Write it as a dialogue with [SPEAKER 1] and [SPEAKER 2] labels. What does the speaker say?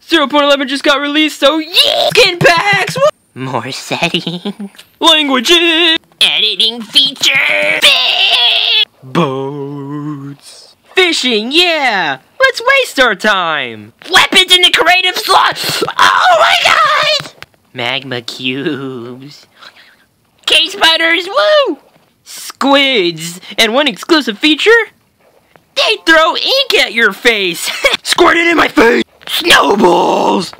[SPEAKER 1] 0.11 just got released, so yeah! Skin packs! Woo!
[SPEAKER 2] More settings.
[SPEAKER 1] Languages!
[SPEAKER 2] Editing feature.
[SPEAKER 1] Boats! Fishing, yeah! Let's waste our time!
[SPEAKER 2] Weapons in the creative slot. Oh my god! Magma cubes. Cave spiders. Woo!
[SPEAKER 1] Squids! And one exclusive feature? They throw ink at your face! Squirt it in my face! Snowballs!